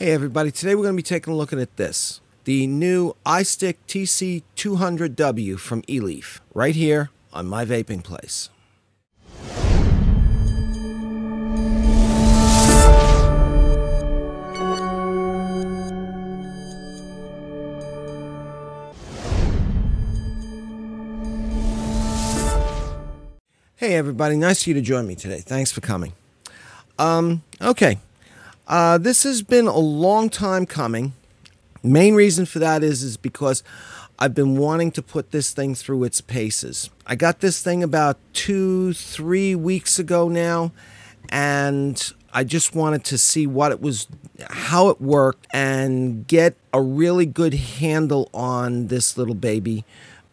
Hey everybody, today we're going to be taking a look at this. The new iStick TC200W from eLeaf, right here on my vaping place. Hey everybody, nice of you to join me today. Thanks for coming. Um, okay, uh, this has been a long time coming. Main reason for that is is because I've been wanting to put this thing through its paces. I got this thing about two, three weeks ago now, and I just wanted to see what it was, how it worked, and get a really good handle on this little baby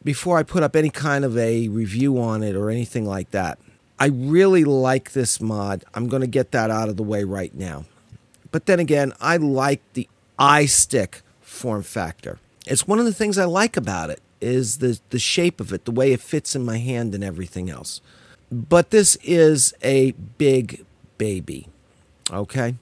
before I put up any kind of a review on it or anything like that. I really like this mod. I'm going to get that out of the way right now. But then again, I like the iStick form factor. It's one of the things I like about it is the the shape of it, the way it fits in my hand and everything else. But this is a big baby. Okay?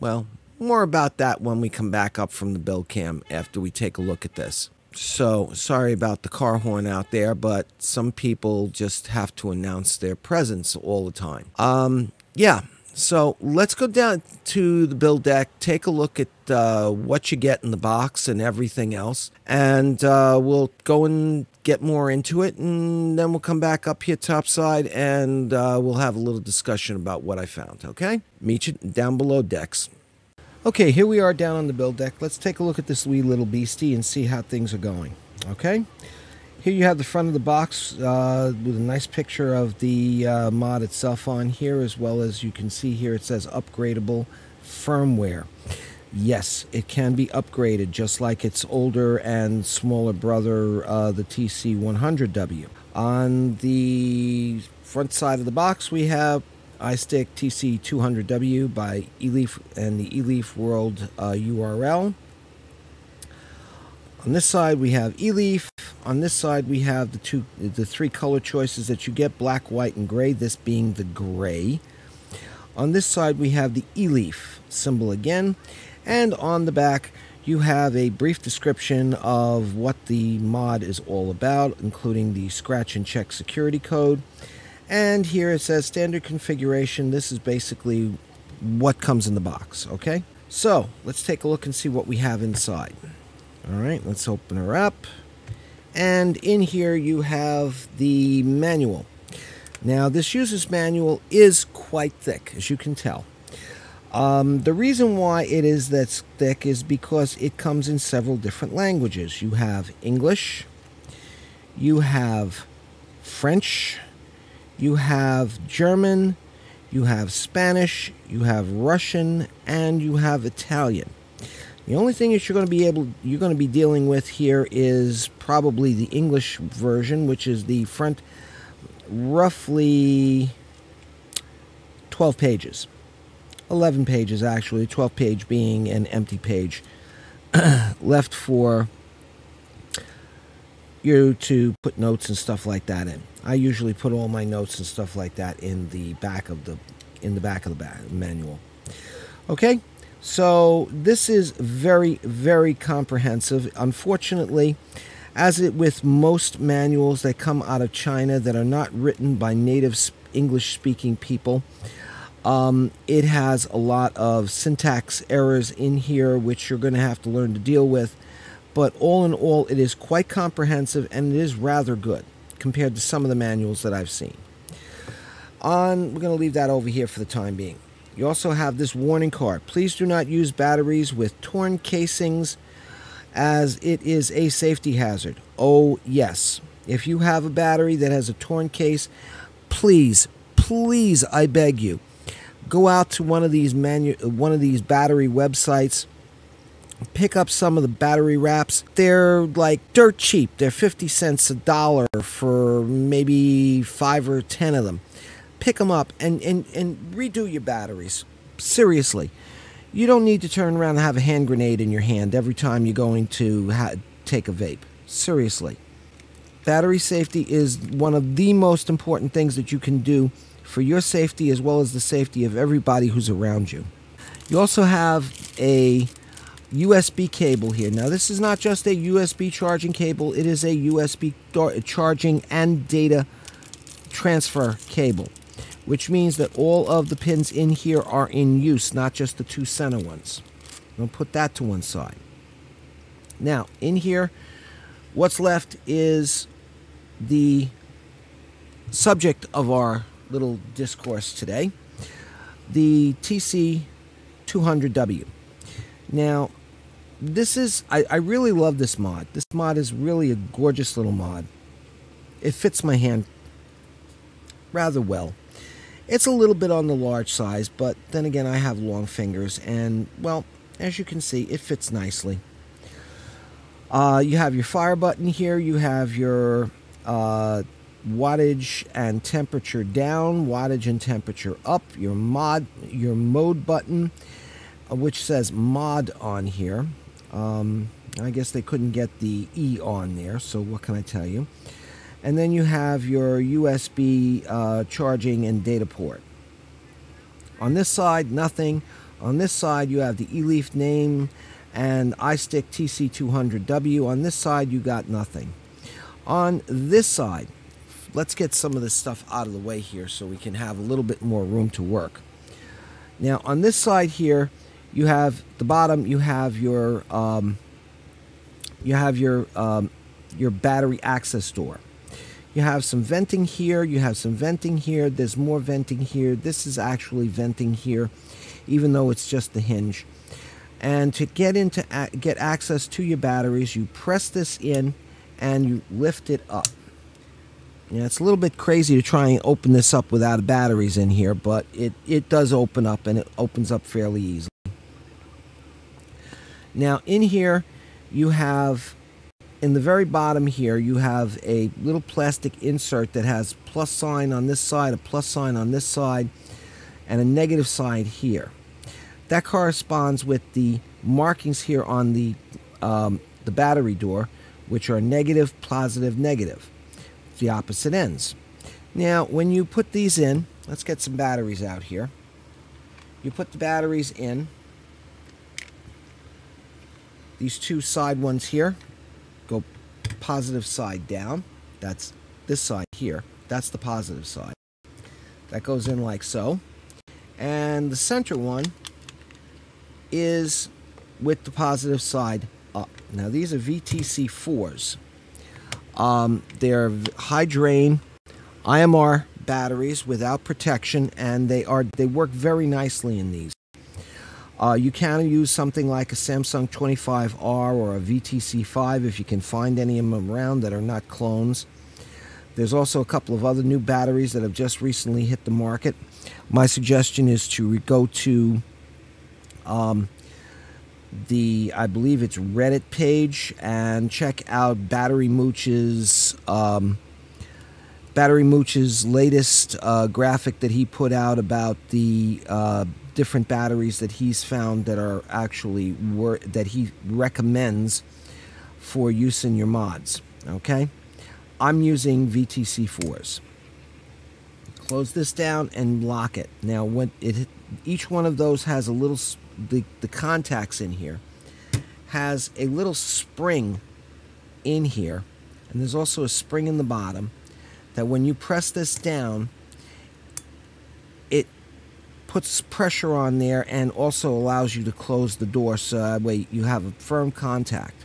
Well, more about that when we come back up from the build cam after we take a look at this. So, sorry about the car horn out there, but some people just have to announce their presence all the time. Um, yeah, so let's go down to the build deck, take a look at uh, what you get in the box and everything else, and uh, we'll go and get more into it, and then we'll come back up here topside and uh, we'll have a little discussion about what I found. Okay? Meet you down below decks. Okay, here we are down on the build deck. Let's take a look at this wee little beastie and see how things are going. Okay? Here you have the front of the box uh, with a nice picture of the uh, mod itself on here, as well as you can see here it says upgradable firmware. Yes, it can be upgraded just like its older and smaller brother, uh, the TC100W. On the front side of the box, we have iStick TC200W by eLeaf and the eLeaf World URL. Uh, on this side, we have eLeaf on this side, we have the two, the three color choices that you get: black, white, and gray. This being the gray. On this side, we have the eLeaf symbol again, and on the back, you have a brief description of what the mod is all about, including the scratch and check security code. And here it says standard configuration. This is basically what comes in the box, okay? So let's take a look and see what we have inside. All right, let's open her up. And in here you have the manual. Now, this user's manual is quite thick, as you can tell. Um, the reason why it is that thick is because it comes in several different languages. You have English, you have French, you have German, you have Spanish, you have Russian, and you have Italian. The only thing that you're going to be able you're going to be dealing with here is probably the English version, which is the front roughly 12 pages. 11 pages actually, 12 page being an empty page left for you to put notes and stuff like that in. I usually put all my notes and stuff like that in the back of the in the back of the manual. Okay? So this is very, very comprehensive. Unfortunately, as it with most manuals that come out of China that are not written by native English speaking people, um, it has a lot of syntax errors in here which you're going to have to learn to deal with. But all in all, it is quite comprehensive and it is rather good compared to some of the manuals that I've seen. On, we're going to leave that over here for the time being. You also have this warning card. Please do not use batteries with torn casings as it is a safety hazard. Oh, yes. If you have a battery that has a torn case, please, please, I beg you, go out to one of these manu- one of these battery websites pick up some of the battery wraps. They're like dirt cheap. They're 50 cents a dollar for maybe 5 or 10 of them pick them up and, and, and redo your batteries. Seriously. You don't need to turn around and have a hand grenade in your hand every time you're going to take a vape. Seriously. Battery safety is one of the most important things that you can do for your safety as well as the safety of everybody who's around you. You also have a USB cable here. Now, this is not just a USB charging cable, it is a USB charging and data transfer cable, which means that all of the pins in here are in use, not just the two center ones. I'll put that to one side. Now, in here, what's left is the subject of our little discourse today the TC 200W. Now, this is, I, I, really love this mod. This mod is really a gorgeous little mod. It fits my hand rather well. It's a little bit on the large size, but then again, I have long fingers, and well, as you can see, it fits nicely. Uh, you have your fire button here. You have your uh, wattage and temperature down, wattage and temperature up. Your mod, your mode button, uh, which says mod on here. Um, I guess they couldn't get the E on there, so what can I tell you? And then you have your USB uh, charging and data port. On this side, nothing. On this side, you have the eLeaf name and iStick TC200W. On this side, you got nothing. On this side, let's get some of this stuff out of the way here so we can have a little bit more room to work. Now, on this side here, you have the bottom. You have your um, you have your um, your battery access door. You have some venting here. You have some venting here. There's more venting here. This is actually venting here, even though it's just the hinge. And to get into get access to your batteries, you press this in and you lift it up. Yeah, it's a little bit crazy to try and open this up without batteries in here, but it, it does open up and it opens up fairly easily. Now in here you have in the very bottom here you have a little plastic insert that has plus sign on this side, a plus sign on this side, and a negative side here. That corresponds with the markings here on the, um, the battery door, which are negative, positive, negative. The opposite ends. Now, when you put these in, let's get some batteries out here. You put the batteries in. These two side ones here positive side down. That's this side here. That's the positive side. That goes in like so. And the center one is with the positive side up. Now these are VTC4s. Um, they're high drain IMR batteries without protection, and they are they work very nicely in these. Uh, you can use something like a Samsung 25R or a VTC5 if you can find any of them around that are not clones. There's also a couple of other new batteries that have just recently hit the market. My suggestion is to go to um, the I believe it's Reddit page and check out Battery Mooch's um, Battery Mooch's latest uh, graphic that he put out about the uh, different batteries that he's found that are actually wor- that he recommends for use in your mods. Okay, I'm using VTC4s. Close this down and lock it. Now, when it each one of those has a little the, the contacts in here has a little spring in here and there's also a spring in the bottom that when you press this down puts pressure on there and also allows you to close the door. So that way you have a firm contact.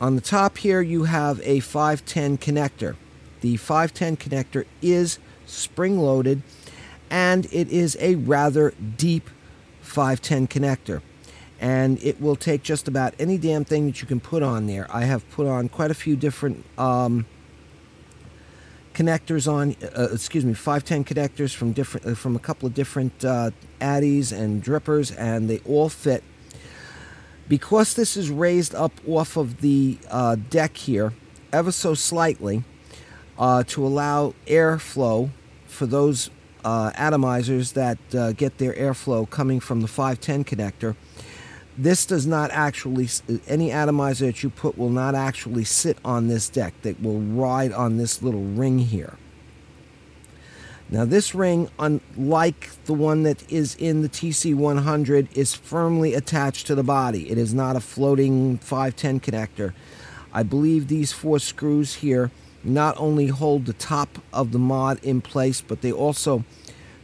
On the top here you have a 510 connector. The 510 connector is spring loaded and it is a rather deep 510 connector. And it will take just about any damn thing that you can put on there. I have put on quite a few different um, connectors on, uh, excuse me, 510 connectors from different, uh, from a couple of different uh, addies and drippers, and they all fit. Because this is raised up off of the uh, deck here, ever so slightly, uh, to allow airflow for those uh, atomizers that uh, get their airflow coming from the 510 connector. This does not actually, any atomizer that you put will not actually sit on this deck. That will ride on this little ring here. Now, this ring, unlike the one that is in the TC100, is firmly attached to the body. It is not a floating 510 connector. I believe these four screws here not only hold the top of the mod in place, but they also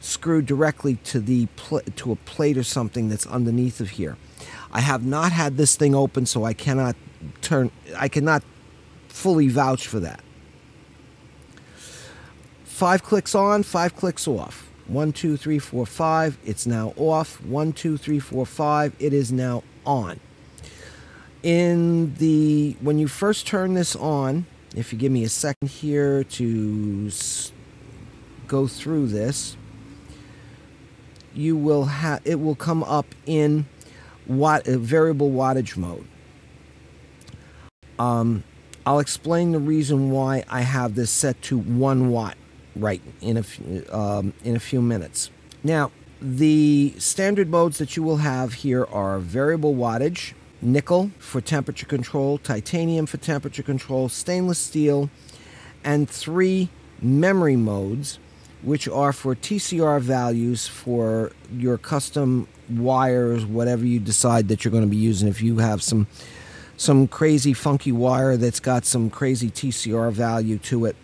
screw directly to the to a plate or something that's underneath of here. I have not had this thing open, so I cannot turn. I cannot fully vouch for that. Five clicks on, five clicks off. One, two, three, four, five. It's now off. One, two, three, four, five. It is now on. In the when you first turn this on, if you give me a second here to go through this, you will have it will come up in watt uh, variable wattage mode. Um, I'll explain the reason why I have this set to one watt right in a um, in a few minutes. Now, the standard modes that you will have here are variable wattage, nickel for temperature control, titanium for temperature control, stainless steel, and three memory modes, which are for TCR values for your custom wires, whatever you decide that you're going to be using. If you have some some crazy funky wire that's got some crazy TCR value to it,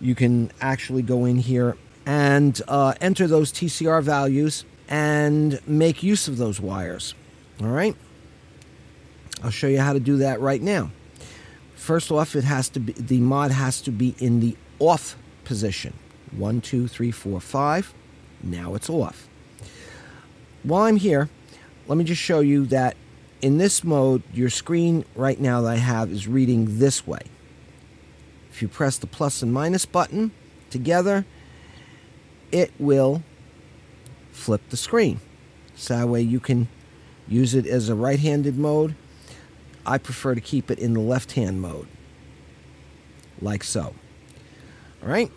you can actually go in here and uh, enter those TCR values and make use of those wires. All right. I'll show you how to do that right now. First off, it has to be the mod has to be in the off position. One, two, three, four, five. Now it's off. While I'm here, let me just show you that in this mode, your screen right now that I have is reading this way. If you press the plus and minus button together, it will flip the screen. So that way you can use it as a right-handed mode I prefer to keep it in the left hand mode, like so. All right.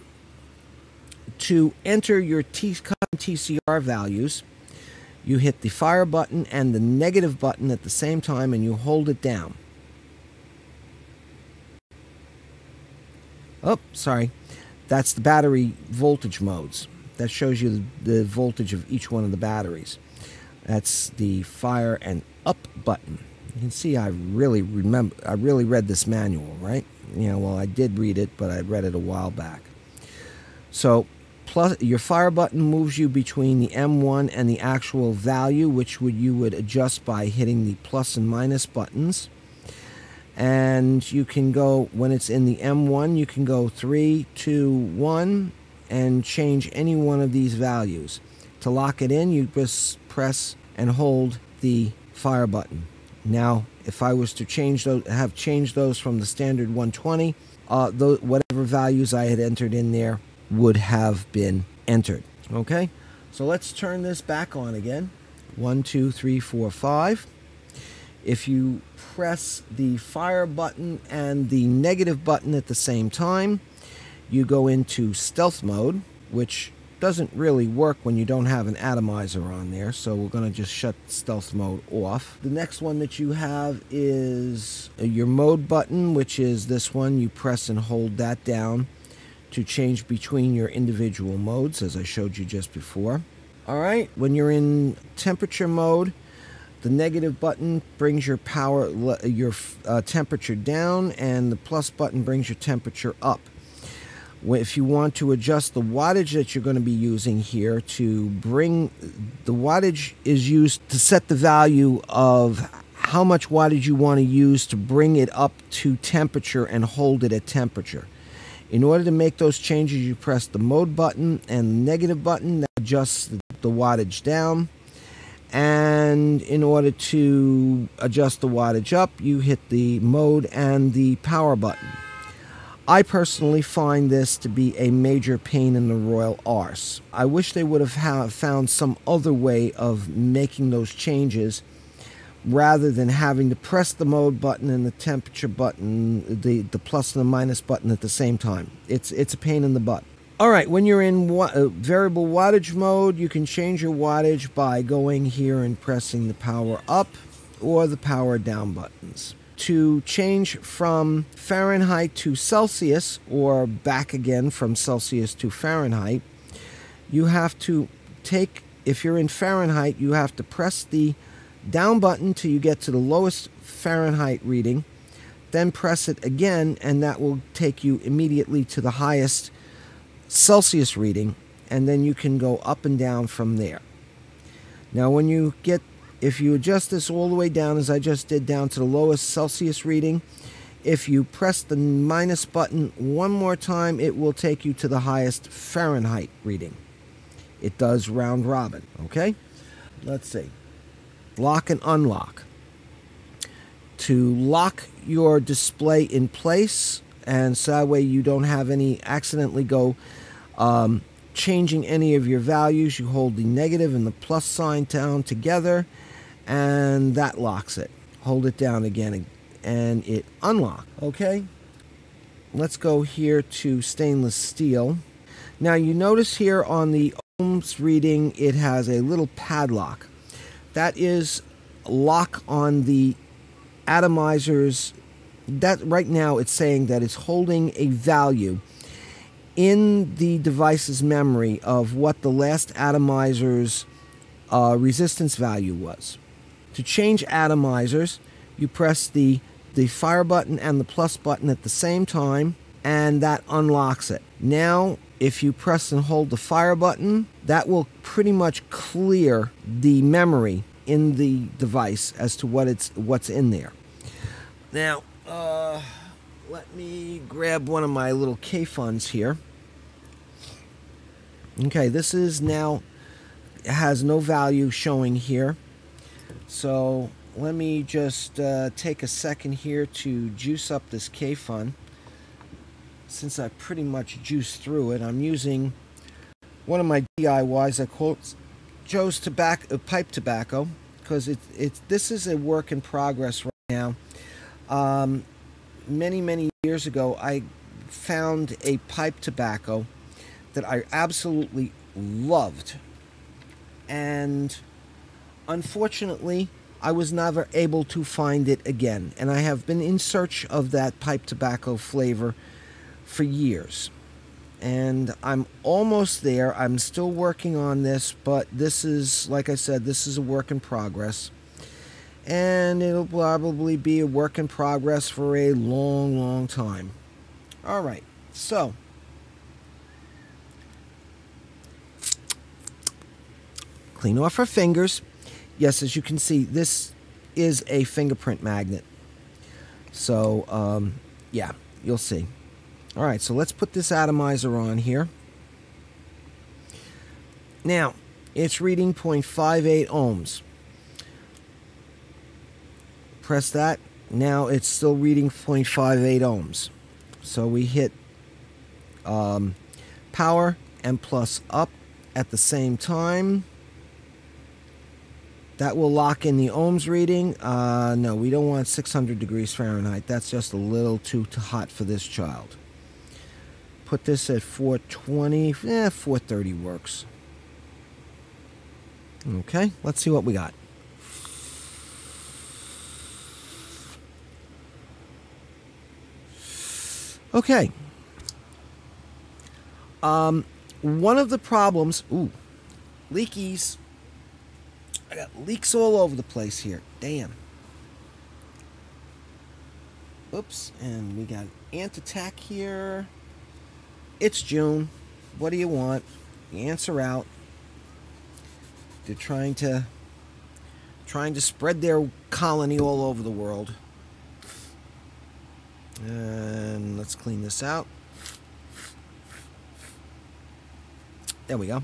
To enter your T TCR values, you hit the fire button and the negative button at the same time and you hold it down. Oh, sorry. That's the battery voltage modes. That shows you the, voltage of each one of the batteries. That's the fire and up button. You can see I really remember, I really read this manual, right? You know, well, I did read it, but I read it a while back. So, plus your fire button moves you between the M1 and the actual value, which would you would adjust by hitting the plus and minus buttons. And you can go when it's in the M1, you can go three, two, one, and change any one of these values. To lock it in, you just press and hold the fire button. Now, if I was to change those, have changed those from the standard 120, uh, whatever values I had entered in there would have been entered. Okay, so let's turn this back on again. One, two, three, four, five. If you press the fire button and the negative button at the same time, you go into stealth mode, which doesn't really work when you don't have an atomizer on there, so we're going to just shut stealth mode off. The next one that you have is your mode button, which is this one. You press and hold that down to change between your individual modes, as I showed you just before. All right, when you're in temperature mode, the negative button brings your power, your uh, temperature down, and the plus button brings your temperature up if you want to adjust the wattage that you're going to be using here to bring the wattage is used to set the value of how much wattage you want to use to bring it up to temperature and hold it at temperature. In order to make those changes, you press the mode button and the negative button that adjusts the wattage down. And in order to adjust the wattage up, you hit the mode and the power button. I personally find this to be a major pain in the royal arse. I wish they would have found some other way of making those changes rather than having to press the mode button and the temperature button, the, the plus and the minus button at the same time. It's, it's a pain in the butt. All right, when you're in wa uh, variable wattage mode, you can change your wattage by going here and pressing the power up or the power down buttons to change from Fahrenheit to Celsius or back again from Celsius to Fahrenheit, you have to take, if you're in Fahrenheit, you have to press the down button till you get to the lowest Fahrenheit reading, then press it again, and that will take you immediately to the highest Celsius reading, and then you can go up and down from there. Now, when you get, if you adjust this all the way down, as I just did, down to the lowest Celsius reading, if you press the minus button one more time, it will take you to the highest Fahrenheit reading. It does round robin, okay? Let's see. Lock and unlock. To lock your display in place, and so that way you don't have any accidentally go um, changing any of your values, you hold the negative and the plus sign down together, and that locks it. Hold it down again and it unlock. Okay, let's go here to stainless steel. Now you notice here on the ohms reading it has a little padlock. That is lock on the atomizers. That right now it's saying that it's holding a value in the device's memory of what the last atomizer's uh, resistance value was. To change atomizers, you press the the fire button and the plus button at the same time and that unlocks it. Now, if you press and hold the fire button, that will pretty much clear the memory in the device as to what it's what's in there. Now, uh, let me grab one of my little Kayfuns here. Okay, this is now has no value showing here. So let me just uh, take a second here to juice up this Kayfun. Since I pretty much juiced through it, I'm using one of my DIYs. I call it Joe's tobacco, uh, pipe tobacco, because it, it, this is a work in progress right now. Um, many, many years ago, I found a pipe tobacco that I absolutely loved. And unfortunately, I was never able to find it again, and I have been in search of that pipe tobacco flavor for years. And I'm almost there. I'm still working on this, but this is, like I said, this is a work in progress. And it'll probably be a work in progress for a long, long time. All right, so. Clean off our fingers yes, as you can see, this is a fingerprint magnet. So, um, yeah, you'll see. All right, so let's put this atomizer on here. Now, it's reading 0.58 ohms. Press that. Now it's still reading 0.58 ohms. So we hit um, power and plus up at the same time. That will lock in the ohms reading. Uh, no, we don't want 600 degrees Fahrenheit. That's just a little too, too hot for this child. Put this at 420. Eh, 430 works. Okay, let's see what we got. Okay. Um, one of the problems, ooh, leakies I got leaks all over the place here. Damn. Oops, and we got ant attack here. It's June. What do you want? The ants are out. They're trying to trying to spread their colony all over the world. And let's clean this out. There we go.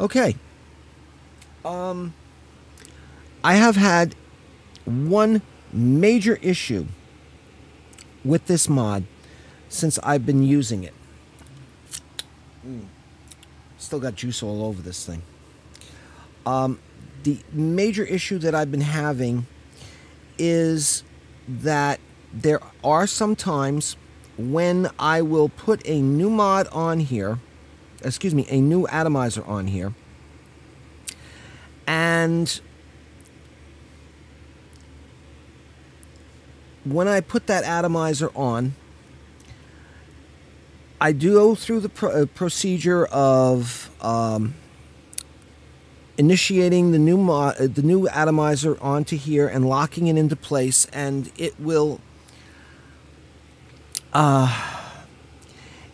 Okay. Um, I have had one major issue with this mod since I've been using it. Mm. Still got juice all over this thing. Um, the major issue that I've been having is that there are some times when I will put a new mod on here excuse me, a new atomizer on here. And when I put that atomizer on, I do go through the pro- uh, procedure of um, initiating the new uh, the new atomizer onto here and locking it into place, and it will. Uh,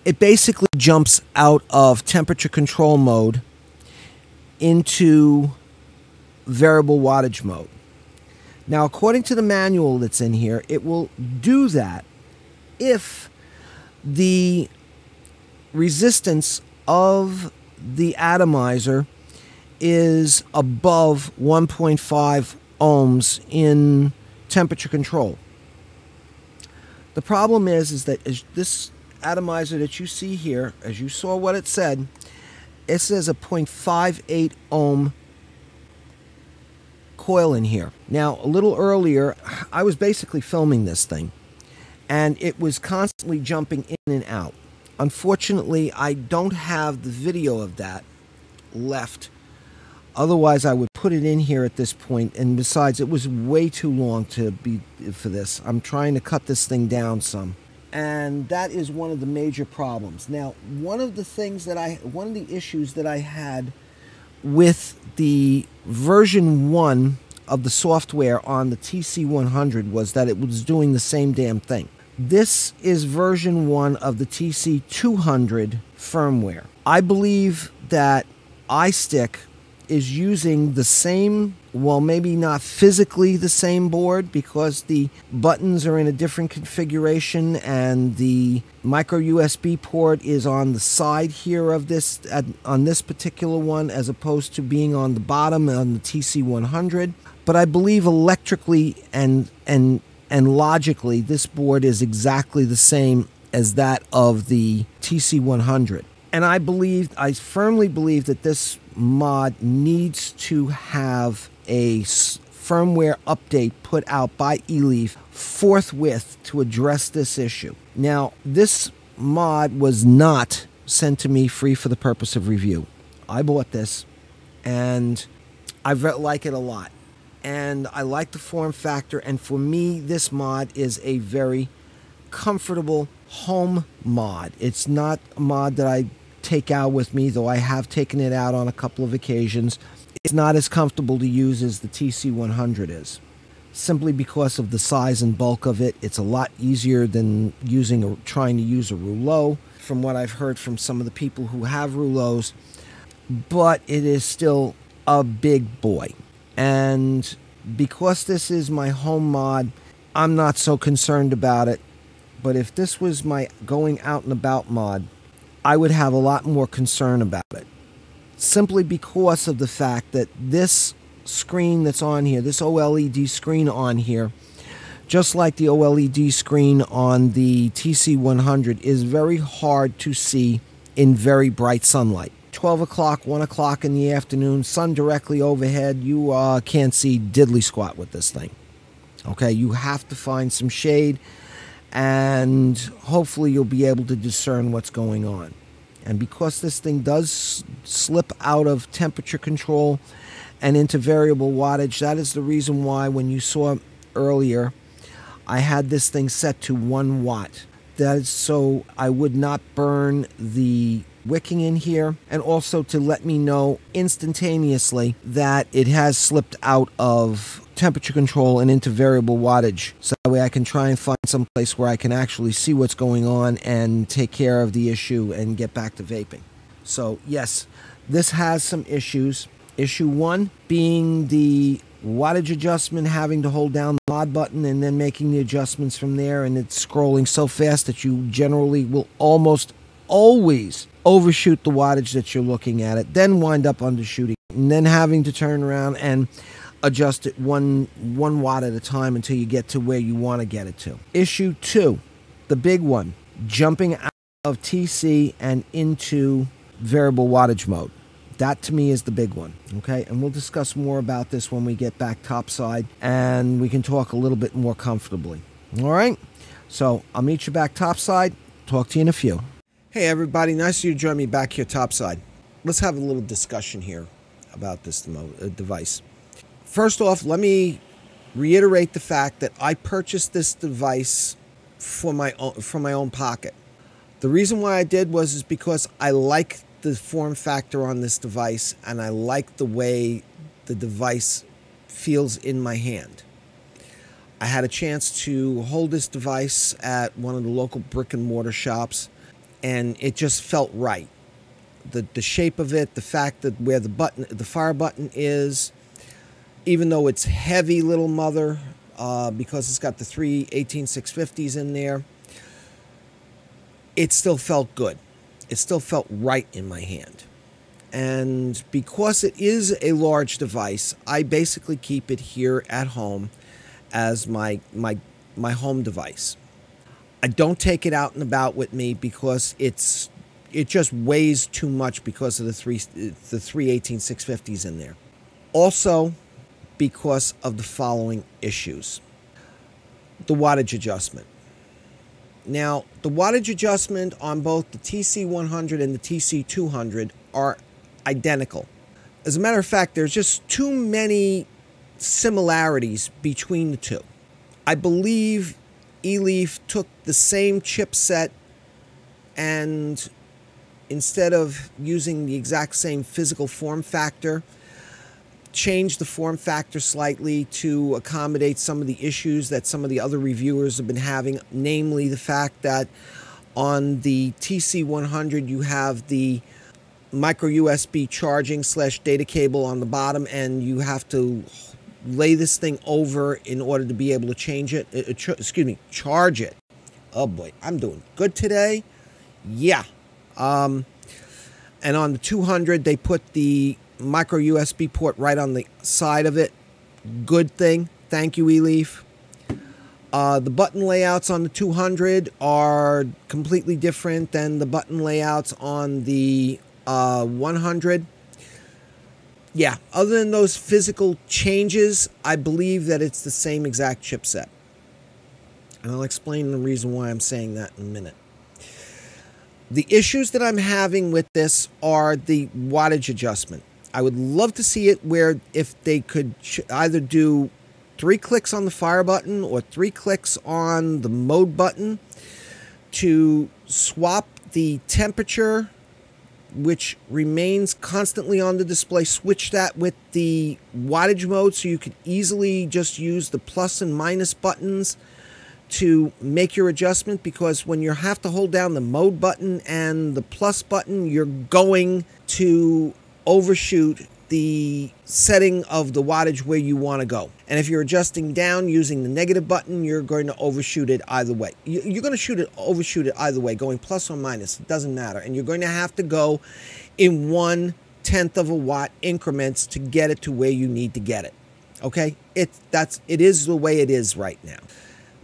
it basically jumps out of temperature control mode into variable wattage mode. Now, according to the manual that's in here, it will do that if the resistance of the atomizer is above 1.5 ohms in temperature control. The problem is is that this atomizer that you see here, as you saw what it said, it says a 0.58 ohm coil in here. Now, a little earlier, I was basically filming this thing, and it was constantly jumping in and out. Unfortunately, I don't have the video of that left. Otherwise, I would put it in here at this point. And besides, it was way too long to be for this. I'm trying to cut this thing down some and that is one of the major problems. Now, one of the things that I, one of the issues that I had with the version one of the software on the TC100 was that it was doing the same damn thing. This is version one of the TC200 firmware. I believe that iStick is using the same, well, maybe not physically the same board because the buttons are in a different configuration and the micro USB port is on the side here of this, on this particular one, as opposed to being on the bottom on the TC100. But I believe electrically and, and, and logically, this board is exactly the same as that of the TC100. And I believe, I firmly believe that this mod needs to have a firmware update put out by eLeaf forthwith to address this issue. Now, this mod was not sent to me free for the purpose of review. I bought this and I like it a lot. And I like the form factor. And for me, this mod is a very comfortable home mod. It's not a mod that I take out with me, though I have taken it out on a couple of occasions. It's not as comfortable to use as the TC100 is. Simply because of the size and bulk of it, it's a lot easier than using a, trying to use a Reuleaux. From what I've heard from some of the people who have Reuleauxs, but it is still a big boy. And because this is my home mod, I'm not so concerned about it. But if this was my going out and about mod, I would have a lot more concern about it. Simply because of the fact that this screen that's on here, this OLED screen on here, just like the OLED screen on the TC100, is very hard to see in very bright sunlight. 12 o'clock, 1 o'clock in the afternoon, sun directly overhead, you uh, can't see diddly squat with this thing. Okay, you have to find some shade and hopefully you'll be able to discern what's going on. And because this thing does slip out of temperature control and into variable wattage, that is the reason why when you saw earlier, I had this thing set to one watt. That is so I would not burn the wicking in here and also to let me know instantaneously that it has slipped out of temperature control and into variable wattage. So that way I can try and find some place where I can actually see what's going on and take care of the issue and get back to vaping. So yes, this has some issues. Issue one being the wattage adjustment, having to hold down the mod button and then making the adjustments from there, and it's scrolling so fast that you generally will almost always overshoot the wattage that you're looking at it, then wind up undershooting, and then having to turn around and adjust it one one watt at a time until you get to where you want to get it to. Issue two, the big one, jumping out of TC and into variable wattage mode. That to me is the big one. Okay, and we'll discuss more about this when we get back topside and we can talk a little bit more comfortably. All right, so I'll meet you back topside. Talk to you in a few. Hey everybody, nice of you to join me back here topside. Let's have a little discussion here about this uh, device. First off, let me reiterate the fact that I purchased this device for my own, from my own pocket. The reason why I did was is because I like the form factor on this device and I like the way the device feels in my hand. I had a chance to hold this device at one of the local brick and mortar shops and it just felt right. The the shape of it, the fact that where the button the fire button is, even though it's heavy little mother, uh, because it's got the three 18650s in there, it still felt good. It still felt right in my hand. And because it is a large device, I basically keep it here at home as my my my home device. I don't take it out and about with me because it's it just weighs too much because of the three the three 18650s in there. Also, because of the following issues. The wattage adjustment. Now, the wattage adjustment on both the TC100 and the TC200 are identical. As a matter of fact, there's just too many similarities between the two. I believe eLeaf took the same chipset and instead of using the exact same physical form factor, changed the form factor slightly to accommodate some of the issues that some of the other reviewers have been having, namely the fact that on the TC100 you have the micro USB charging slash data cable on the bottom and you have to lay this thing over in order to be able to change it, uh, ch excuse me, charge it. Oh boy, I'm doing good today. Yeah. Um, and on the 200, they put the micro USB port right on the side of it. Good thing. Thank you, eLeaf. Uh, the button layouts on the 200 are completely different than the button layouts on the uh, 100 yeah, other than those physical changes, I believe that it's the same exact chipset. And I'll explain the reason why I'm saying that in a minute. The issues that I'm having with this are the wattage adjustment. I would love to see it where if they could either do three clicks on the fire button or three clicks on the mode button to swap the temperature which remains constantly on the display. Switch that with the wattage mode so you can easily just use the plus and minus buttons to make your adjustment because when you have to hold down the mode button and the plus button, you're going to overshoot the setting of the wattage where you want to go. And if you're adjusting down using the negative button, you're going to overshoot it either way. You're going to shoot it, overshoot it either way, going plus or minus. It doesn't matter. And you're going to have to go in one tenth of a watt increments to get it to where you need to get it. Okay, it that's it is the way it is right now.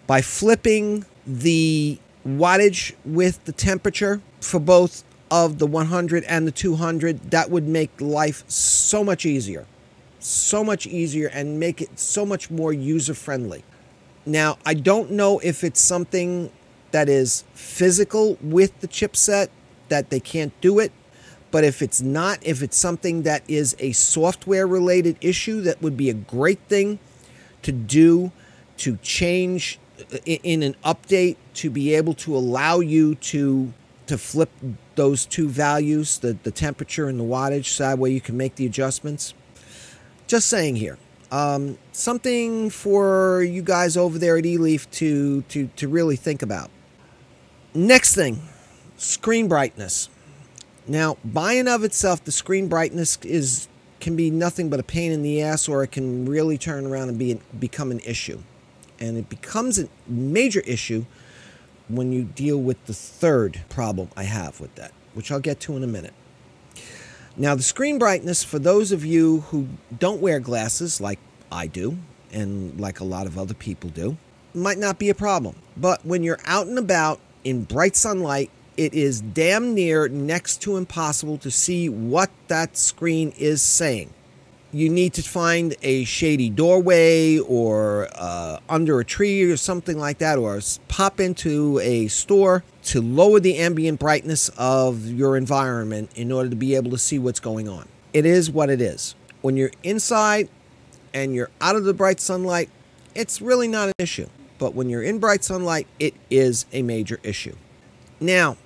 By flipping the wattage with the temperature for both of the 100 and the 200, that would make life so much easier. So much easier and make it so much more user friendly. Now, I don't know if it's something that is physical with the chipset that they can't do it, but if it's not, if it's something that is a software related issue, that would be a great thing to do to change uh, in an update to be able to allow you to to flip those two values, the, the temperature and the wattage, so that way you can make the adjustments. Just saying here. Um, something for you guys over there at eLeaf to, to, to really think about. Next thing, screen brightness. Now, by and of itself, the screen brightness is can be nothing but a pain in the ass, or it can really turn around and be become an issue. And it becomes a major issue when you deal with the third problem I have with that, which I'll get to in a minute. Now, the screen brightness, for those of you who don't wear glasses like I do, and like a lot of other people do, might not be a problem. But when you're out and about in bright sunlight, it is damn near next to impossible to see what that screen is saying you need to find a shady doorway or uh, under a tree or something like that, or pop into a store to lower the ambient brightness of your environment in order to be able to see what's going on. It is what it is. When you're inside and you're out of the bright sunlight, it's really not an issue. But when you're in bright sunlight, it is a major issue. Now,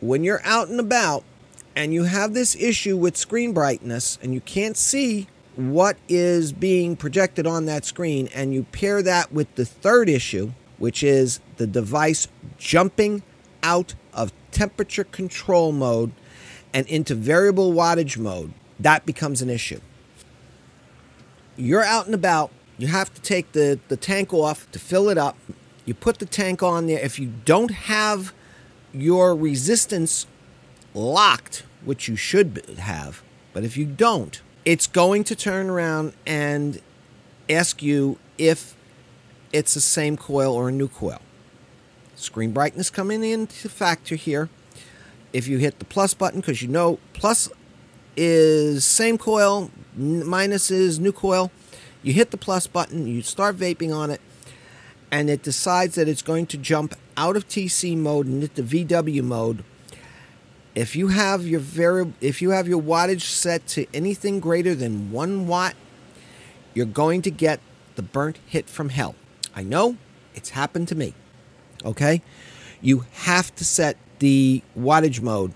when you're out and about and you have this issue with screen brightness and you can't see what is being projected on that screen, and you pair that with the third issue, which is the device jumping out of temperature control mode and into variable wattage mode, that becomes an issue. You're out and about, you have to take the, the tank off to fill it up. You put the tank on there. If you don't have your resistance locked, which you should have, but if you don't, it's going to turn around and ask you if it's the same coil or a new coil. Screen brightness coming into factor here. If you hit the plus button, because you know plus is same coil, minus is new coil, you hit the plus button, you start vaping on it, and it decides that it's going to jump out of TC mode and into VW mode if you have your variable if you have your wattage set to anything greater than 1 watt you're going to get the burnt hit from hell. I know it's happened to me okay? You have to set the wattage mode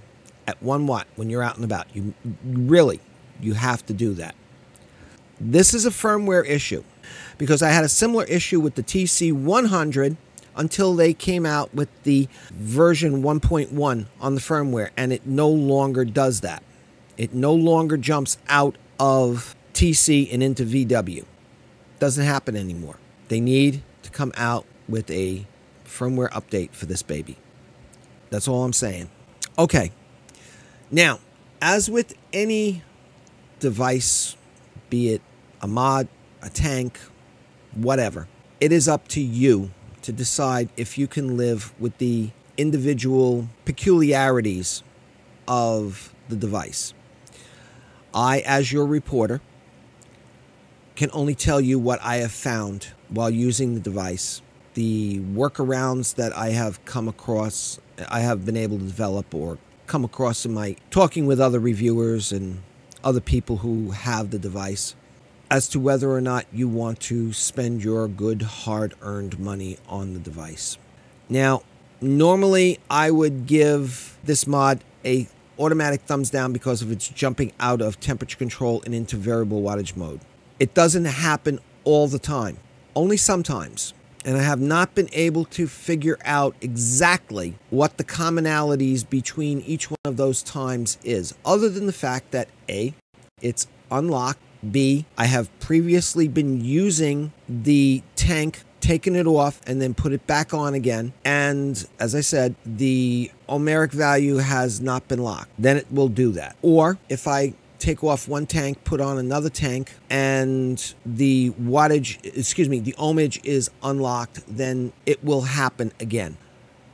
at 1 watt when you're out and about. You really you have to do that. This is a firmware issue because i had a similar issue with the tc100 until they came out with the version 1.1 on the firmware, and it no longer does that. It no longer jumps out of TC and into VW. Doesn't happen anymore. They need to come out with a firmware update for this baby. That's all I'm saying. Okay. Now, as with any device, be it a mod, a tank, whatever, it is up to you to decide if you can live with the individual peculiarities of the device. I, as your reporter, can only tell you what I have found while using the device, the workarounds that I have come across, I have been able to develop or come across in my talking with other reviewers and other people who have the device as to whether or not you want to spend your good hard earned money on the device. Now, normally I would give this mod a automatic thumbs down because of its jumping out of temperature control and into variable wattage mode. It doesn't happen all the time, only sometimes. And I have not been able to figure out exactly what the commonalities between each one of those times is, other than the fact that A, it's unlocked B, I have previously been using the tank, taken it off, and then put it back on again. And as I said, the ohmeric value has not been locked. Then it will do that. Or if I take off one tank, put on another tank, and the wattage, excuse me, the ohmage is unlocked, then it will happen again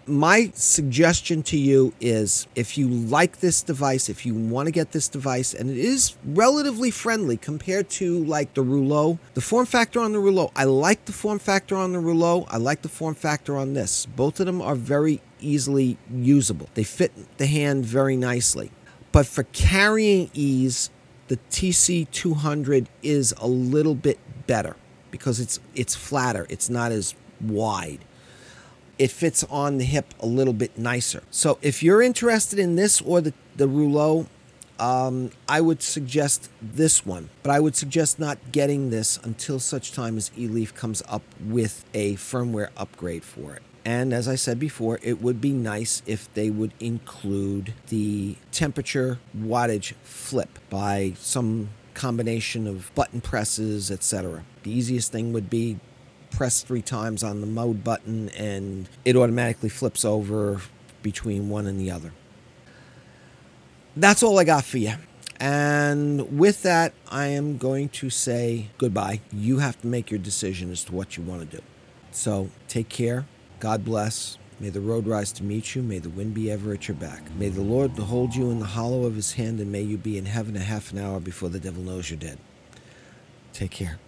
my suggestion to you is if you like this device, if you want to get this device, and it is relatively friendly compared to like the Reuleaux, the form factor on the Reuleaux, I like the form factor on the Reuleaux, I like the form factor on this. Both of them are very easily usable, they fit the hand very nicely. But for carrying ease, the TC200 is a little bit better because it's it's flatter, it's not as wide it fits on the hip a little bit nicer. So if you're interested in this or the, the Reuleaux, um, I would suggest this one, but I would suggest not getting this until such time as eLeaf comes up with a firmware upgrade for it. And as I said before, it would be nice if they would include the temperature wattage flip by some combination of button presses, etc. The easiest thing would be press three times on the mode button and it automatically flips over between one and the other. That's all I got for you. And with that, I am going to say goodbye. You have to make your decision as to what you want to do. So take care. God bless. May the road rise to meet you. May the wind be ever at your back. May the Lord hold you in the hollow of his hand, and may you be in heaven a half an hour before the devil knows you're dead. Take care.